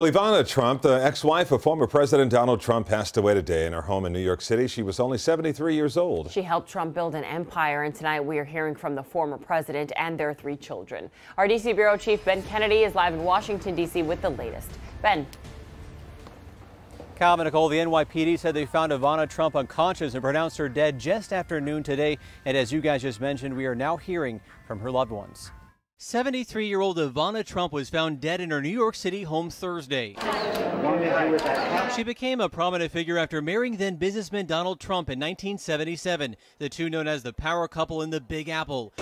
Ivana Trump, the ex-wife of former President Donald Trump, passed away today in her home in New York City. She was only 73 years old. She helped Trump build an empire, and tonight we are hearing from the former president and their three children. Our D.C. Bureau Chief Ben Kennedy is live in Washington, D.C. with the latest. Ben. Calvin Nicole, the NYPD said they found Ivana Trump unconscious and pronounced her dead just after noon today. And as you guys just mentioned, we are now hearing from her loved ones. 73 year old Ivana Trump was found dead in her New York City home Thursday. She became a prominent figure after marrying then businessman Donald Trump in 1977, the two known as the power couple in the Big Apple.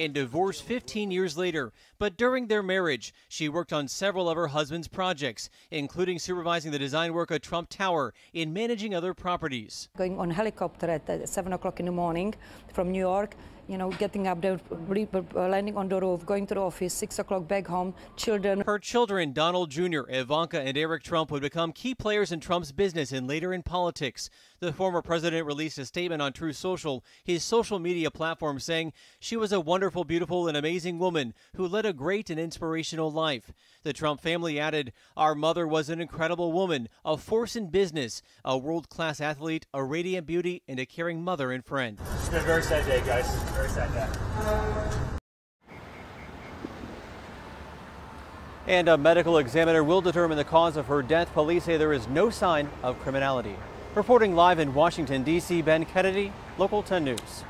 And divorced 15 years later. But during their marriage, she worked on several of her husband's projects, including supervising the design work of Trump Tower and managing other properties. Going on helicopter at 7 o'clock in the morning from New York, you know, getting up there, uh, landing on the roof, going to the office, 6 o'clock back home, children. Her children, Donald Jr., Ivanka, and Eric Trump, would become key players in Trump's business and later in politics. The former president released a statement on Truth Social, his social media platform, saying she was a wonderful, beautiful, and amazing woman who led a great and inspirational life. The Trump family added, Our mother was an incredible woman, a force in business, a world class athlete, a radiant beauty, and a caring mother and friend. It's been a very sad day, guys. Very sad day. And a medical examiner will determine the cause of her death. Police say there is no sign of criminality. Reporting live in Washington, D.C., Ben Kennedy, Local 10 News.